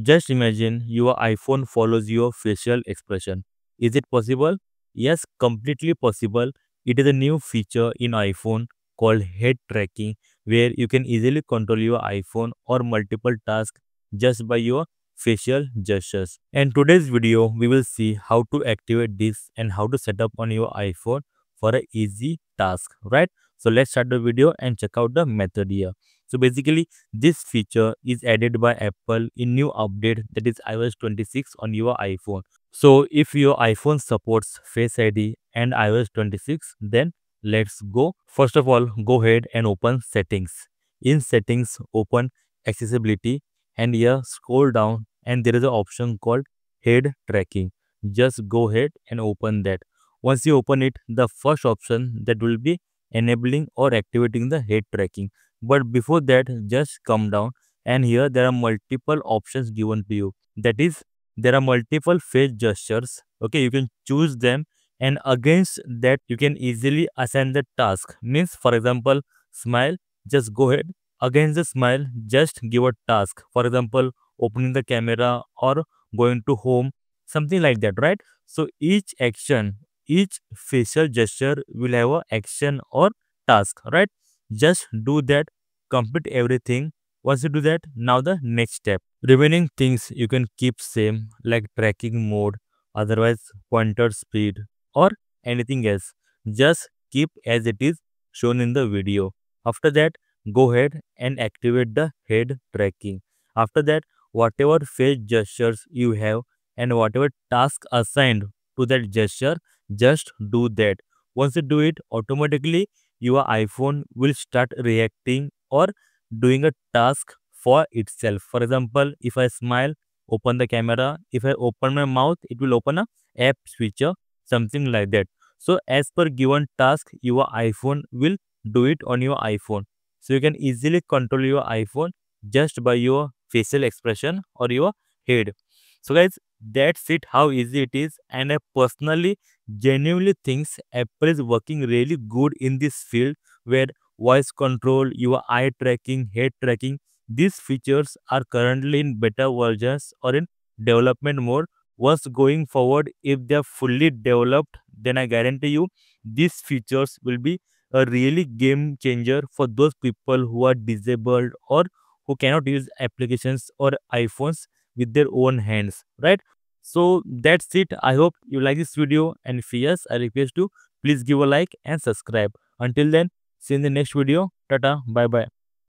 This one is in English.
Just imagine your iPhone follows your facial expression. Is it possible? Yes, completely possible. It is a new feature in iPhone called head tracking where you can easily control your iPhone or multiple tasks just by your facial gestures. And today's video we will see how to activate this and how to set up on your iPhone for a easy task, right? So let's start the video and check out the method here. So basically this feature is added by Apple in new update that is iOS 26 on your iPhone. So if your iPhone supports Face ID and iOS 26 then let's go. First of all go ahead and open settings. In settings open accessibility and here scroll down and there is an option called head tracking. Just go ahead and open that. Once you open it the first option that will be enabling or activating the head tracking but before that just come down and here there are multiple options given to you. That is there are multiple face gestures okay? You can choose them and against that you can easily assign the task. Means for example smile just go ahead. Against the smile just give a task. For example opening the camera or going to home something like that right? So each action each facial gesture will have a action or task right just do that complete everything. Once you do that now the next step. Remaining things you can keep same like tracking mode otherwise pointer speed or anything else. Just keep as it is shown in the video. After that go ahead and activate the head tracking. After that whatever face gestures you have and whatever task assigned to that gesture just do that. Once you do it automatically your iphone will start reacting or doing a task for itself. For example if i smile open the camera. If i open my mouth it will open a app switcher something like that. So as per given task your iphone will do it on your iphone. So you can easily control your iphone just by your facial expression or your head so guys that's it. How easy it is. And i personally genuinely think apple is working really good in this field where voice control your eye tracking head tracking these features are currently in beta versions or in development mode. Once going forward if they are fully developed then i guarantee you these features will be a really game changer for those people who are disabled or who cannot use applications or iPhones with their own hands, right? So that's it. I hope you like this video and if yes, I request you please give a like and subscribe. Until then, see you in the next video. Tata, bye bye.